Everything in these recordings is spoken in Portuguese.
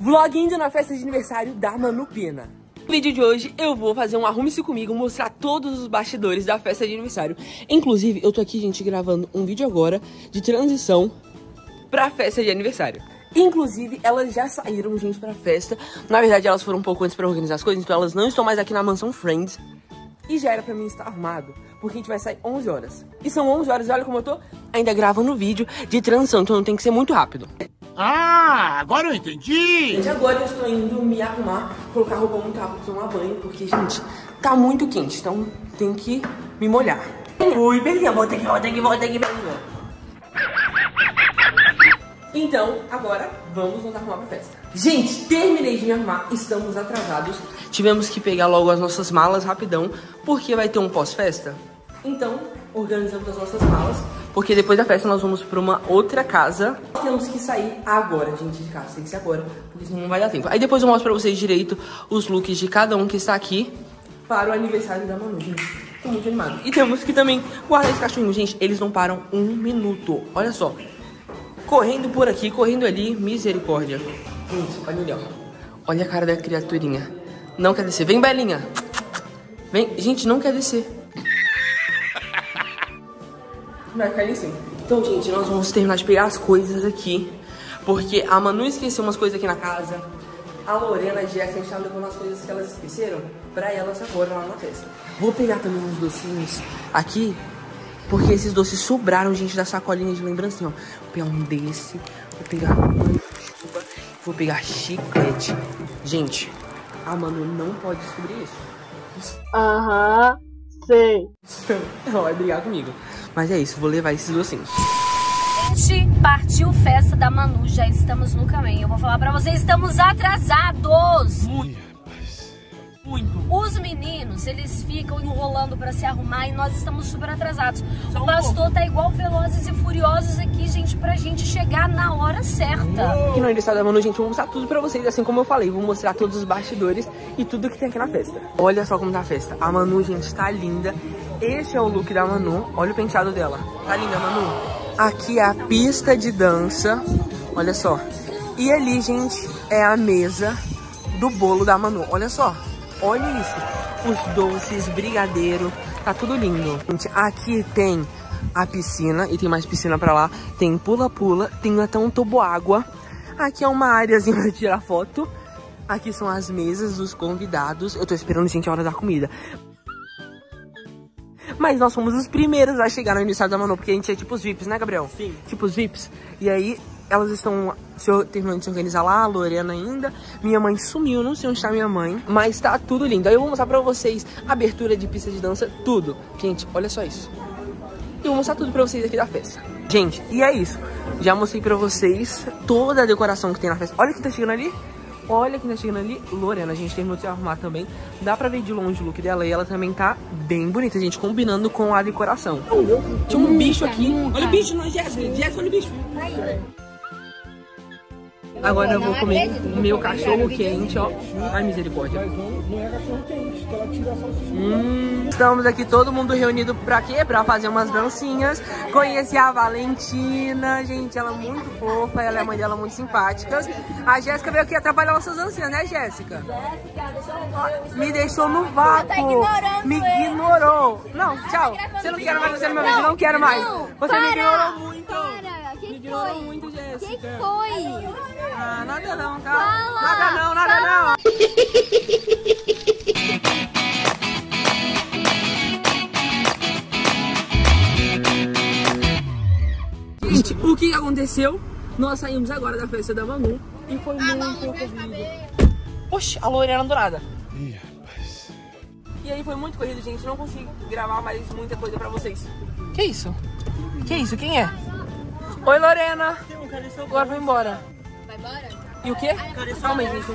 Vlog indo na festa de aniversário da Manu Pina. No vídeo de hoje eu vou fazer um arrume-se comigo, mostrar todos os bastidores da festa de aniversário. Inclusive, eu tô aqui, gente, gravando um vídeo agora de transição pra festa de aniversário. Inclusive, elas já saíram, gente, pra festa. Na verdade, elas foram um pouco antes pra organizar as coisas, então elas não estão mais aqui na mansão Friends. E já era pra mim estar arrumado, porque a gente vai sair 11 horas. E são 11 horas, e olha como eu tô ainda gravando vídeo de transição, então tem que ser muito rápido. Ah, agora eu entendi! Gente, agora eu estou indo me arrumar, colocar roupa muito rápido, tomar banho, porque, gente, tá muito quente, então tem que me molhar. Ui, Belinha, volta aqui, volta aqui, volta aqui. Então, agora vamos nos arrumar pra festa. Gente, terminei de me arrumar, estamos atrasados. Tivemos que pegar logo as nossas malas rapidão, porque vai ter um pós-festa. Então, organizamos as nossas malas, porque depois da festa nós vamos pra uma outra casa. Temos que sair agora, gente, de casa, tem que ser agora, porque senão não vai dar tempo. Aí depois eu mostro pra vocês direito os looks de cada um que está aqui para o aniversário da Manu, gente. Tô muito animado. E temos que também guardar esse cachorrinho, gente. Eles não param um minuto. Olha só. Correndo por aqui, correndo ali, misericórdia. Gente, olha ali, ó. Olha a cara da criaturinha. Não quer descer. Vem, Belinha. Vem. Gente, não quer descer. Vai cair em cima. Então, gente, nós vamos terminar de pegar as coisas aqui. Porque a Manu esqueceu umas coisas aqui na casa. A Lorena e a Jéssica estavam levando as coisas que elas esqueceram pra elas agora lá na festa. Vou pegar também uns docinhos aqui porque esses doces sobraram, gente, da sacolinha de lembrancinha, ó. Vou pegar um desse, vou pegar chuva, vou pegar chiclete. Gente, a Manu não pode descobrir isso. Aham, sei. Ela vai brigar comigo. Mas é isso, vou levar esses docinhos. Gente, partiu festa da Manu, já estamos no caminho. Eu vou falar pra vocês, estamos atrasados. Muito. Muito. Os meninos, eles ficam enrolando pra se arrumar e nós estamos super atrasados. Só o um pastor tá igual Velozes e Furiosos aqui, gente, pra gente chegar na hora certa. Aqui no aniversário da Manu, gente, eu vou mostrar tudo pra vocês, assim como eu falei. Vou mostrar todos os bastidores e tudo que tem aqui na festa. Olha só como tá a festa. A Manu, gente, tá linda. Esse é o look da Manu. Olha o penteado dela. Tá linda, Manu? Aqui é a pista de dança. Olha só. E ali, gente, é a mesa do bolo da Manu. Olha só. Olha isso. Os doces, brigadeiro. Tá tudo lindo. Gente, aqui tem a piscina. E tem mais piscina pra lá. Tem pula-pula. Tem até um toboágua. Aqui é uma áreazinha pra tirar foto. Aqui são as mesas dos convidados. Eu tô esperando, gente, a hora da comida. Mas nós fomos os primeiros a chegar no aniversário da Manu, porque a gente é tipo os VIPs, né, Gabriel? Sim. Tipo os VIPs. E aí, elas estão terminando de se organizar lá, a Lorena ainda. Minha mãe sumiu, não sei onde está minha mãe. Mas tá tudo lindo. Aí eu vou mostrar pra vocês abertura de pista de dança, tudo. Gente, olha só isso. E eu vou mostrar tudo pra vocês aqui da festa. Gente, e é isso. Já mostrei pra vocês toda a decoração que tem na festa. Olha quem tá chegando ali. Olha quem tá chegando ali. Lorena, a gente terminou de se arrumar também. Dá pra ver de longe o look dela. E ela também tá bem bonita, gente. Combinando com a decoração. Tinha um bicho aqui. Olha o bicho, não, Jéssica. Jéssica, olha o bicho. Agora eu vou comer o meu cachorro quente, ó. Ai, misericórdia. Hum, estamos aqui todo mundo reunido pra quê? Pra fazer umas dancinhas. Conhecer a Valentina, gente, ela é muito fofa, ela é a mãe dela muito simpática. A Jéssica veio aqui atrapalhar nossas dancinhas, né, Jéssica? Me deixou no vácuo. Tá ignorando Me ignorou. Não, tchau. Você não quer mais você meu vídeo? Não quero mais. Não, Você me ignorou muito. Para, Me que ignorou foi? muito, Jéssica. que foi? Ah, nada não? Fala. Nada não, nada não. Gente, o que aconteceu? Nós saímos agora da festa da Manu e foi muito corrido. Oxi, a Lorena Dourada. E aí foi muito corrido, gente. Não consigo gravar mais muita coisa pra vocês. Que isso? Que isso? Quem é? Oi, Lorena. Agora foi embora. Vai embora? E o quê? Calma aí, gente.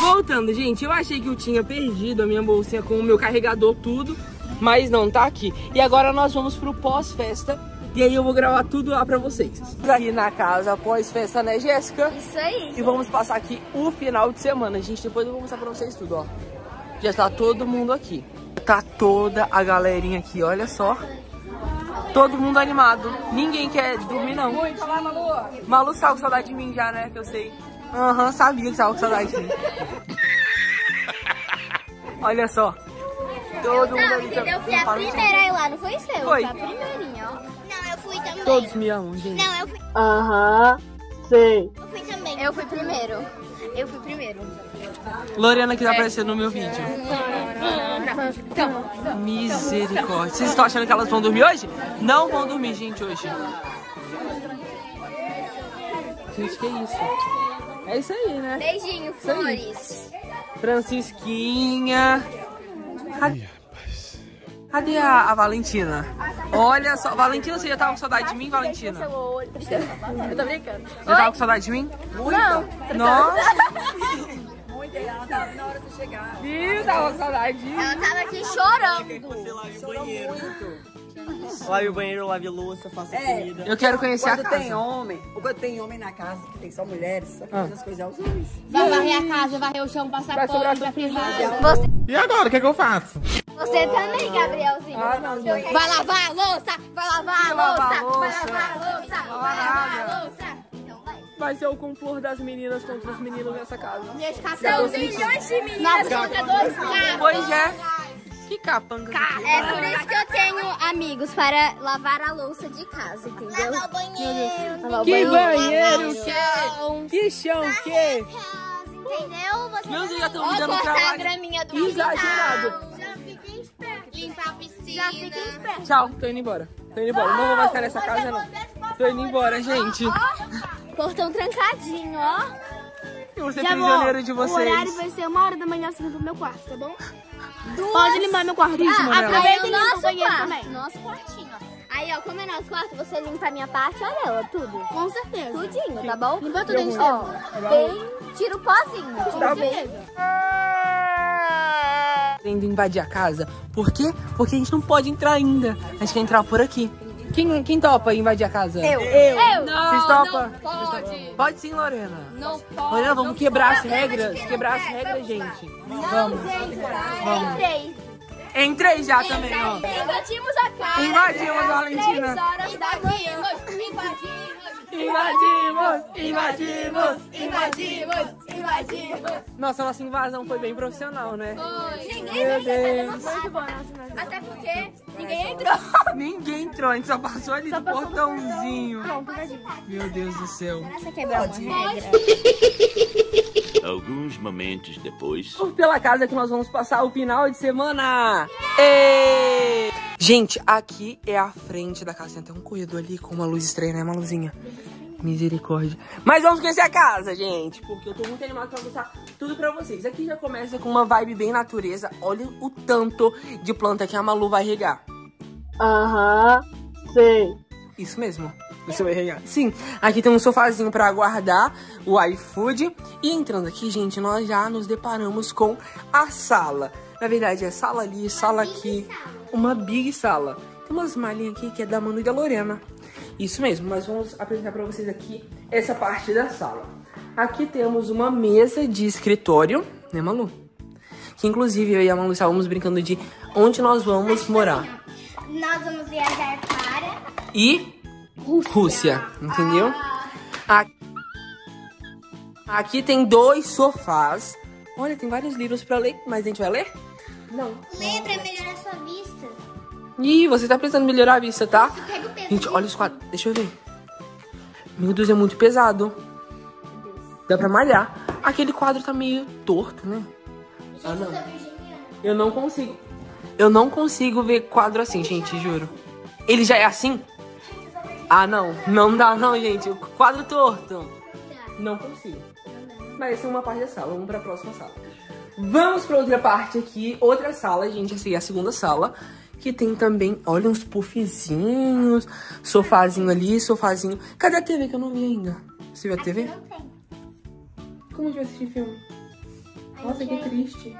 Voltando, gente, eu achei que eu tinha perdido a minha bolsinha com o meu carregador, tudo. Mas não, tá aqui. E agora nós vamos pro pós-festa. E aí eu vou gravar tudo lá pra vocês. Aí na casa pós-festa, né, Jéssica? Isso aí. E vamos passar aqui o final de semana, gente. Depois eu vou mostrar pra vocês tudo, ó. Já tá todo mundo aqui. Tá toda a galerinha aqui, olha só. Todo mundo animado. Ninguém quer dormir, não. Malu tá com saudade de mim já, né? Que eu sei. Aham, sabia que tava com saudade de mim. Olha só. Todo mundo Não, ali tá- entendeu? Fui a para de- primeira aí lá, não foi seu? Foi. a primeirinha, ó. Não, eu fui também. Todos me amam, gente. Não, eu fui, Aham, sei. eu fui também. Eu fui primeiro. Eu fui primeiro. Lorena que tá aparecendo no meu vídeo. Misericórdia. Vocês estão achando que elas vão dormir hoje? Não vão dormir, gente, hoje. Gente, que isso? É isso aí, né? Beijinho, flores. Francisquinha. Cadê, Cadê a, a Valentina? Olha só, Valentina, você já tava com saudade de mim, Valentina? Eu tô brincando. Já tava com saudade de mim? Não. Nossa! Viu? Tava com saudade de mim. Ela tava aqui chorando. Lave o banheiro, lave a louça, faça comida. Eu quero conhecer a Quando tem casa. homem, ou quando tem homem na casa, que tem só mulheres, só que faz as coisas aos homens. Vai varrer a casa, varrer o chão, passar pano, vai. Você, E agora, o que, é que eu faço? Você também, Gabrielzinho. Ah, não, gente. Vai lavar a louça, vai lavar a louça, vai lavar a louça, vai lavar a louça. Então vai. Vai ser o concurso das meninas contra os meninos nessa casa. São milhões de meninas contra dois carros. Pois é. Que capanga. É por isso que eu tenho amigos para lavar a louça de casa, entendeu? Lavar o banheiro. Lavar Que banheiro, que? chão. Que chão, que? Casa, entendeu? Você Meu Deus, já estão me dando trabalho. graminha do Exagerado. Já fiquem espertos. Tchau, tô indo embora. Tô indo embora. Não vou mais ficar nessa casa, não. Tô indo embora, gente. Portão trancadinho, ó. Eu vou ser prisioneiro de O horário vocês. vai ser uma hora da manhã assim pro meu quarto, tá bom? Pode limpar meu quarto. Isso, Manela. aproveita e limpa nosso o banheiro quarto. também. Nosso quartinho, ó. Aí, ó, como é nosso quarto, você limpa a minha parte, olha ela, tudo. Com certeza. Tudinho, tá bom? Limpa tudo, a gente Ó, bem, tira o pozinho. Tá Com certeza. Querendo invadir a casa. Por quê? Porque a gente não pode entrar ainda. A gente quer entrar por aqui. Quem, quem topa invadir a casa? Eu. Eu. Não, Vocês topam? pode. Pode sim, Lorena. Não pode. Lorena, vamos quebrar as regras. Quebrar as regras, gente. Vamos. Entrei. Entrei já também, ó. Invadimos a casa. Invadimos, Valentina. Três horas da manhã. Invadimos. Invadimos, invadimos. Invadimos. Invadimos. Nossa, nossa invasão foi bem profissional, né? Ninguém Meu Deus. Até porque ninguém entrou. Ninguém entrou, a gente só passou ali do portãozinho. Meu Deus do céu. Você quebrou uma regra. Alguns momentos depois. Por pela casa que nós vamos passar o final de semana. Ê! Gente, aqui é a frente da casa. Tem até um corredor ali com uma luz estranha, né, uma luzinha? Misericórdia. Mas vamos conhecer a casa, gente. Porque eu tô muito animado pra mostrar tudo pra vocês. Aqui já começa com uma vibe bem natureza. Olha o tanto de planta que a Malu vai regar. Aham, sei. Isso mesmo. Você vai regar. Sim, aqui tem um sofazinho pra guardar o iFood. E entrando aqui, gente, nós já nos deparamos com a sala. Na verdade, é sala ali, sala aqui. Uma big sala. Tem umas malinhas aqui que é da Manu e da Lorena. Isso mesmo, mas vamos apresentar pra vocês aqui essa parte da sala. Aqui temos uma mesa de escritório, né, Malu? Que inclusive eu e a Malu estávamos brincando de onde nós vamos morar. Nós vamos viajar para e Rússia, entendeu? A- Aqui tem dois sofás. Olha, tem vários livros pra ler, mas a gente vai ler? Não. Lembra vista? Ih, você tá precisando melhorar a vista, tá? Gente, olha os quadros. Deixa eu ver. Meu Deus, é muito pesado. Dá pra malhar. Aquele quadro tá meio torto, né? Ah, não. Eu não consigo. Eu não consigo ver quadro assim, gente, juro. Ele já é assim? Ah, não. Não dá, não, gente. O quadro torto. Não consigo. Mas essa é uma parte da sala. Vamos pra próxima sala. Vamos pra outra parte aqui. Outra sala, gente. Essa aí é a segunda sala. Que tem também, olha, uns puffzinhos. Sofazinho ali, sofazinho. Cadê a TV que eu não vi ainda? Você viu a TV? Não tem. Como a gente vai assistir filme? Nossa, que triste.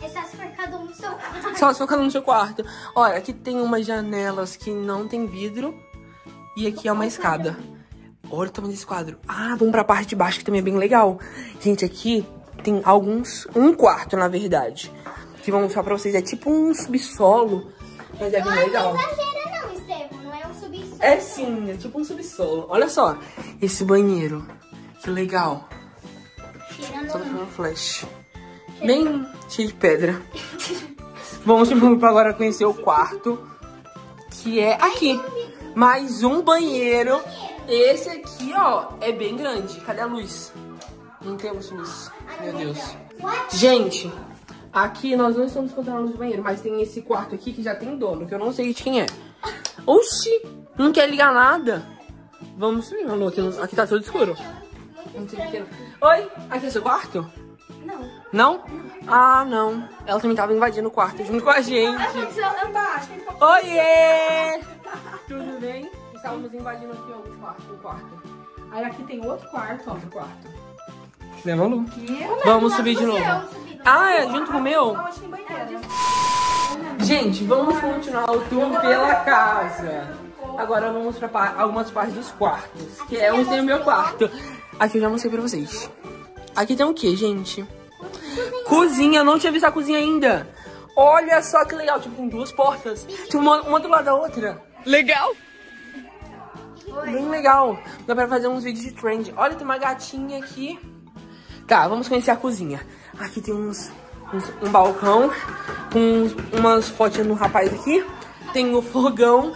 É só se for cada um no seu quarto. Só se for cada um no seu quarto. Olha, aqui tem umas janelas que não tem vidro. E aqui é uma escada. Olha o tamanho desse quadro. Ah, vamos pra parte de baixo que também é bem legal. Gente, aqui tem alguns... Um quarto, na verdade. Que vou mostrar pra vocês. É tipo um subsolo. Mas é bem legal. Não exagera não, Estevam. Não é um subsolo. É sim, é tipo um subsolo. Olha só. esse banheiro. Que legal. Só um flash. Bem cheio de pedra. Vamos vamos agora conhecer o quarto. Que é aqui. Mais um banheiro. Esse aqui, ó, é bem grande. Cadê a luz? Não temos luz. Meu Deus. Gente, aqui nós não estamos contando do banheiro, mas tem esse quarto aqui que já tem dono, que eu não sei de quem é. Oxi, não quer ligar nada. Vamos ligar, Lu, aqui, aqui tá tudo escuro. É. Oi, aqui é seu quarto? Não. Não? Ah, não. Ela também tava invadindo o quarto junto com a gente. Oiê! Tudo bem? Estávamos invadindo aqui ó, o quarto, o quarto. Aí aqui tem outro quarto, ó, o quarto. Lembra, Lu? Vamos subir de novo. Ah, é junto com o meu? Gente, vamos continuar o tour pela casa. Agora vamos para pa- algumas partes dos quartos, que é onde tem o meu quarto. Aqui eu já mostrei pra vocês. Aqui tem o que, gente? Cozinha, eu não tinha visto a cozinha ainda. Olha só que legal, tipo, tem duas portas. Tipo, uma, uma do lado da outra. Legal! Bem legal. Dá pra fazer uns vídeos de trend. Olha, tem uma gatinha aqui. Tá, vamos conhecer a cozinha. Aqui tem uns, uns- um balcão com uns- umas fotinhas do rapaz aqui. Tem o fogão.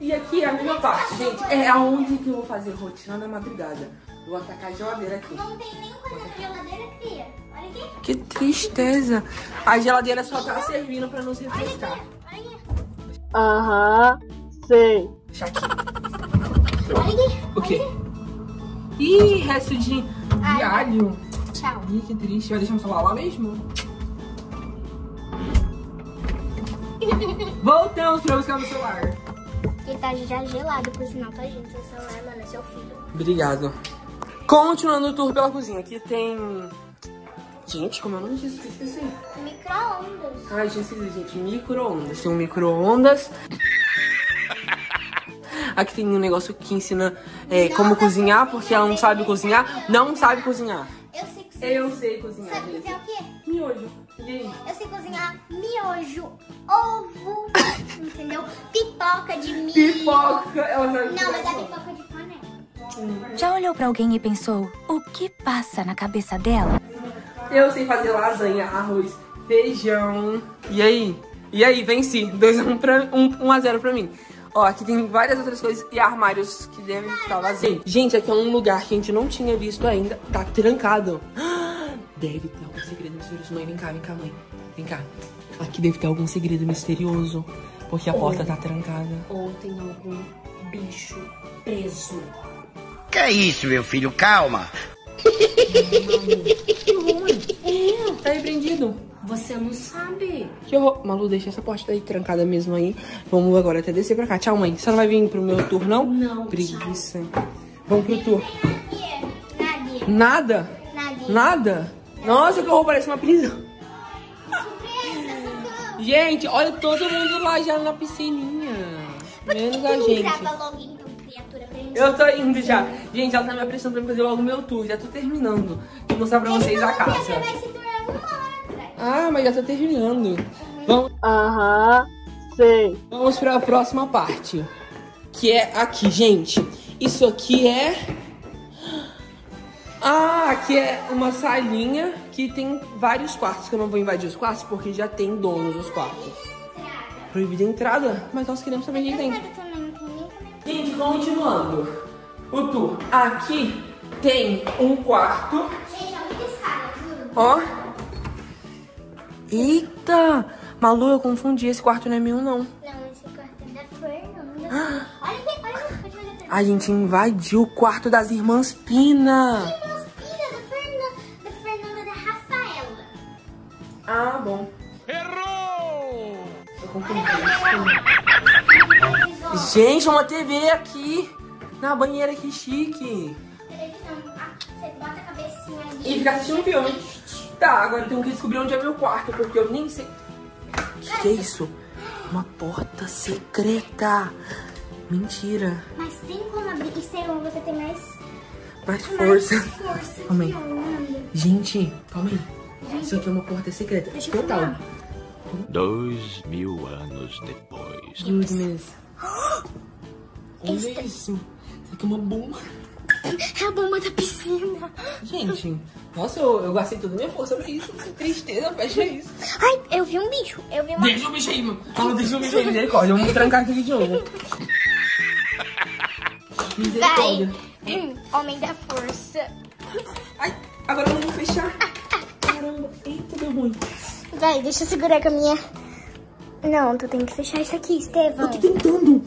E aqui é a minha parte, gente. É aonde que eu vou fazer rotina na madrugada. Vou atacar a geladeira aqui. Não tem nem coisa de geladeira, cria. Olha aqui. Que tristeza. A geladeira só tá servindo pra nos refrescar. Olha aqui. Aham, sei. Deixa aqui. Olha aqui. O quê? Ih, resto de, de alho. Tchau. Ih, que triste. Vai deixar no celular lá mesmo? Voltamos pra buscar no celular. Ele tá já gelado, por sinal, tá, gente? Seu celular, mano, é seu filho. Obrigado. Continuando o tour pela cozinha. Aqui tem... Gente, como é o nome disso? Esqueci. Micro-ondas. Ai, gente, esqueci, gente. Micro-ondas. Tem um micro-ondas. Aqui tem um negócio que ensina é, como cozinhar, porque ela não sabe cozinhar. Não sabe cozinhar. Eu sei cozinhar. Eu sei cozinhar, Sabe cozinhar o quê? Miojo. E aí? Eu sei cozinhar miojo, ovo, entendeu? Pipoca de milho. Pipoca. Ela sabe Não, mas é pipoca de panela. Já olhou pra alguém e pensou: o que passa na cabeça dela? Eu sei fazer lasanha, arroz, feijão. E aí? E aí, venci. 2x1 um pra, um, um a 0 pra mim. Ó, aqui tem várias outras coisas e armários que devem estar vazios. Gente, aqui é um lugar que a gente não tinha visto ainda. Tá trancado. Deve ter algum segredo misterioso. Mãe, vem cá, vem cá, mãe. Vem cá. Aqui deve ter algum segredo misterioso. Porque a porta tá trancada. Ou tem algum bicho preso. Que é isso, meu filho? Calma. Que horror, mãe. Tá repreendido. Você não sabe. Que horror. Malu, deixa essa porta aí trancada mesmo aí. Vamos agora até descer pra cá. Tchau, mãe. Você não vai vir pro meu tour, não? Não, Preguiça. Vamos pro tour. Nada? Nadia. Nada? Nossa, que horror, parece uma prisão. Gente, olha todo mundo lá já na piscininha. Menos a Tu não gente. grava logo então, criatura, pra gente. Eu tô indo já. Gente, ela tá me apressando pra fazer logo o meu tour. Já tô terminando. Vou mostrar pra vocês a Você casa. vai se uma hora. Ah, mas já tô terminando. Vamos, Aham, sei. vamos pra próxima parte. Que é aqui, gente. Isso aqui é... Ah, aqui é uma salinha que tem vários quartos. Que eu não vou invadir os quartos porque já tem donos os quartos. Proibida a entrada? Mas nós queremos saber quem tem. Gente, continuando o tour. Aqui tem um quarto. que- Gente, é muita escada, juro. Ó. Eita! Malu, eu confundi. Esse quarto não é meu, não. Não, esse quarto é da Fernanda. Olha aqui, olha aqui, pode olhar pra A gente invadiu o quarto das irmãs Pina. Irmãs Pina, da Fernanda, da Fernanda da Rafaela. Ah, bom. Errou! Eu confundi. Gente, uma TV aqui. Na banheira, que chique. Televisão, ah, você bota a cabecinha ali. E fica assistindo filme. Tá, agora eu tenho que descobrir onde é meu quarto, porque eu nem sei. Que que é isso? Uma porta secreta. Mentira. Mas tem como abrir isso tem como você ter mais, Mais mais força. força Calma aí. Gente, calma aí. Isso aqui é uma porta secreta. Total. filmar. Dois mil anos depois. Goodness. Olha isso. Isso aqui é uma bomba. É a bomba da piscina. Gente, nossa, eu, eu gastei toda a minha força pra isso. Que tristeza, fecha isso. Ai, eu vi um bicho. Eu vi uma... Deixa o bicho aí, mano. Fala, deixa o bicho aí, misericórdia. Vamos trancar aqui de novo. Misericórdia. Hum, Homem da força. Ai, agora eu não vou fechar. Caramba, eita, deu ruim. Vai, deixa eu segurar com a minha... Não, tu tem que fechar isso aqui, Estevão. Eu tô tentando.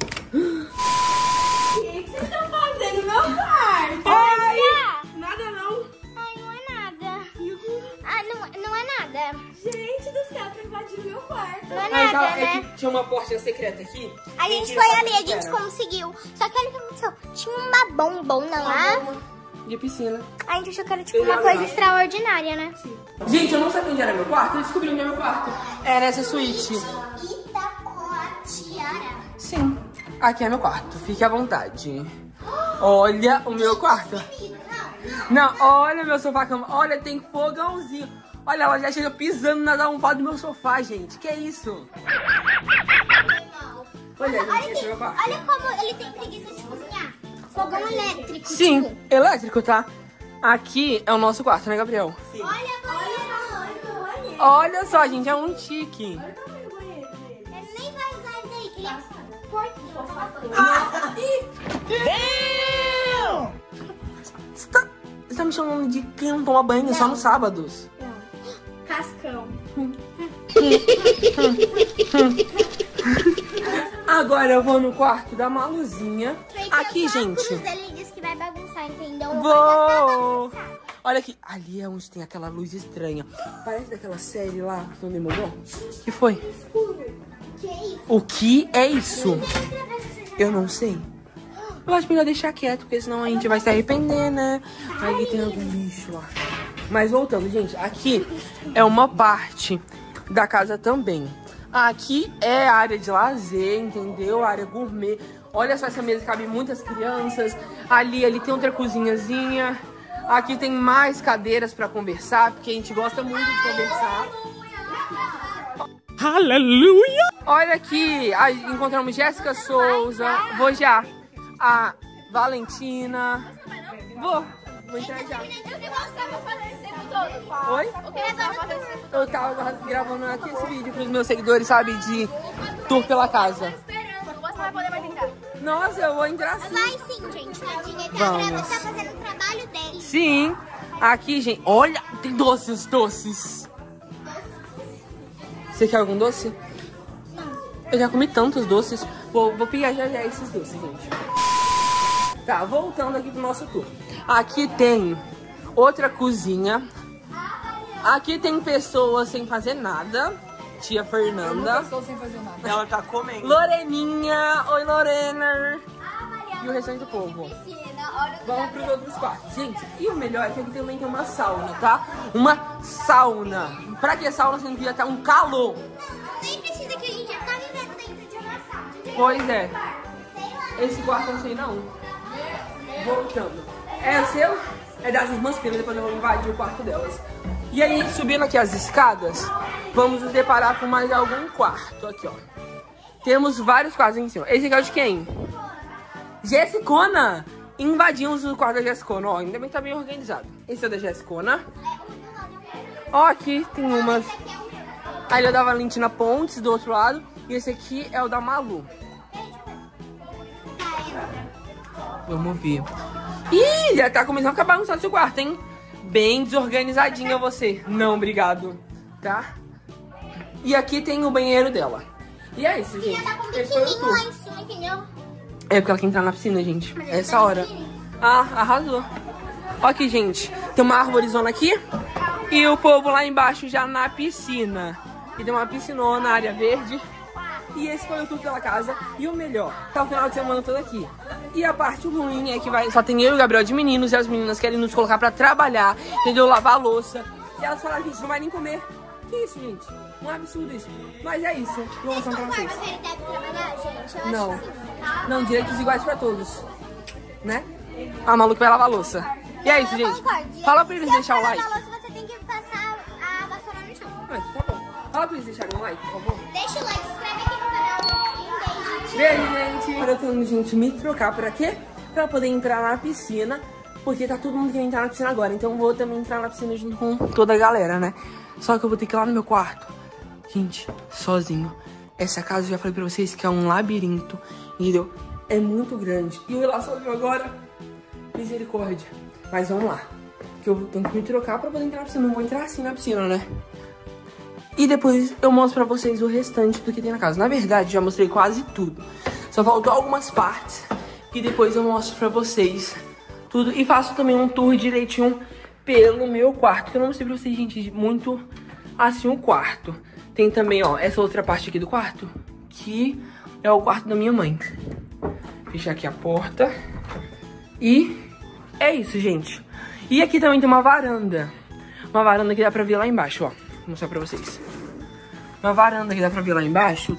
Nada. Gente do céu, tá invadindo meu quarto. Não é Ai, nada, tá, né? é que tinha uma porta secreta aqui. A gente foi ali, a gente conseguiu. Só que olha o que aconteceu. Tinha uma bombona lá. De piscina. A gente achou que era tipo uma coisa extraordinária, né? Gente, eu não sabia onde era meu quarto. Eu descobri onde era meu quarto. Era essa suíte. E tá com a tiara. Sim. Aqui é meu quarto. Fique à vontade. Olha o meu quarto. Não, olha meu sofá cama. Olha, tem fogãozinho. Olha, ela já chega pisando na almofada do meu sofá, gente. Que isso? Olha, Olha, é meu quarto. olha como ele tem preguiça de cozinhar. Fogão elétrico. Sim, tipo. elétrico, tá? Aqui é o nosso quarto, né, Gabriel? Olha, olha, Olha só, gente, é um tique. Ele nem vai usar isso aí, que ele é forte. Você tá, você tá me chamando de quem não toma banho só nos sábados? Cascão. Agora eu vou no quarto da Maluzinha. Aqui, O gente. Ele disse que vai bagunçar, entendeu? Eu Vou. Olha aqui. Ali é onde tem aquela luz estranha. Parece daquela série lá que não demorou. que foi? Que isso? O que é isso? Eu não sei. Eu acho melhor deixar quieto, porque senão a gente vai se arrepender, né? Aí tem algum bicho lá. Mas voltando, gente, aqui é uma parte da casa também. Aqui é a área de lazer, entendeu? A área gourmet. Olha só essa mesa, cabe muitas crianças. Ali, ali tem outra cozinhazinha. Aqui tem mais cadeiras pra conversar, porque a gente gosta muito de conversar. Aleluia! Olha aqui, encontramos Jéssica Souza, vou já. A Valentina. Vou, vou entrar já. O que você tava fazendo esse tempo todo? Oi? O que você tava fazendo esse tempo Eu tava gravando aqui esse vídeo pros meus seguidores, sabe, de tour pela casa. Você vai poder mais entrar. Nossa, eu vou entrar sim. Vai sim, gente. Tadinha, tá, Vamos. tá fazendo o trabalho dele. Sim. Aqui, gente, olha, tem doces, doces. Você quer algum doce? Eu já comi tantos doces. Vou, vou pegar já já esses doces, gente. Tá, voltando aqui pro nosso tour. Aqui tem outra cozinha. Aqui tem pessoas sem fazer nada. Tia Fernanda. Estou sem fazer nada. Ela tá comendo. Loreninha. Oi, Lorena. E o restante do povo. Vamos pros outros quartos. Gente, e o melhor é que aqui também tem uma sauna, tá? Uma sauna. Pra que sauna sendo que já tá um calor? Nem precisa que a gente já tá vivendo dentro de uma sala. Pois é. Esse quarto eu não sei não. Voltando. É o seu? É das irmãs depois eu vou invadir o quarto delas. E aí, subindo aqui as escadas, vamos nos deparar com mais algum quarto aqui, ó. Temos vários quartos em cima. Esse aqui é o de quem? Jessicona! Invadimos o quarto da Jessicona, ó. Ainda bem que tá bem organizado. Esse é o da Jessicona. Ó, aqui tem umas. A ilha da Valentina Pontes do outro lado. E esse aqui é o da Malu. Vamos ver. Ih, já tá começando a bagunçar seu quarto, hein? Bem desorganizadinha você. Não, obrigado. Tá? E aqui tem o banheiro dela. E é isso, gente. Tá com Esse foi o biquininho tour. lá em cima, entendeu? É porque ela quer entrar na piscina, gente. É essa tá hora. Ah, arrasou. Ó aqui, gente. Tem uma arvorezona aqui. E o povo lá embaixo já na piscina. E tem uma piscinona, área verde. E esse foi o tour pela casa. E o melhor, tá o final de semana todo aqui. E a parte ruim é que vai, só tem eu e o Gabriel de meninos. E as meninas querem nos colocar pra trabalhar, entendeu? Lavar a louça. E elas falaram, gente, não vai nem comer. Que isso, gente? Um absurdo isso. Mas é isso. Vou mostrar pra vocês. Não. Não, direitos iguais pra todos. Né? A maluca vai lavar a louça. E é isso, gente. Fala pra eles se eu deixar o like. Ah, tá bom. Fala pra eles deixarem o like, por favor. Deixa o like, Beijo, gente. Agora eu tô gente, me trocar pra quê? Pra poder entrar na piscina Porque tá todo mundo querendo entrar na piscina agora. Então eu vou também entrar na piscina junto com toda a galera, né? Só que eu vou ter que ir lá no meu quarto. Gente, sozinho. Essa casa, eu já falei pra vocês, que é um labirinto, entendeu? É muito grande. E eu ir lá sozinho agora, misericórdia. Mas vamos lá. Que eu tenho que me trocar pra poder entrar na piscina. Não vou entrar assim na piscina, né? E depois eu mostro pra vocês o restante do que tem na casa. Na verdade, já mostrei quase tudo. Só faltou algumas partes que depois eu mostro pra vocês tudo. E faço também um tour direitinho pelo meu quarto. Que eu não mostrei pra vocês, gente, muito assim o quarto. Tem também, ó, essa outra parte aqui do quarto, que é o quarto da minha mãe. Fechar aqui a porta. E é isso, gente. E aqui também tem uma varanda. Uma varanda que dá pra ver lá embaixo, ó. Mostrar pra vocês. Uma varanda que dá pra ver lá embaixo.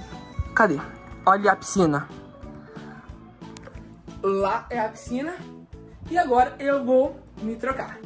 Cadê? Olha a piscina. Lá é a piscina. E agora eu vou me trocar.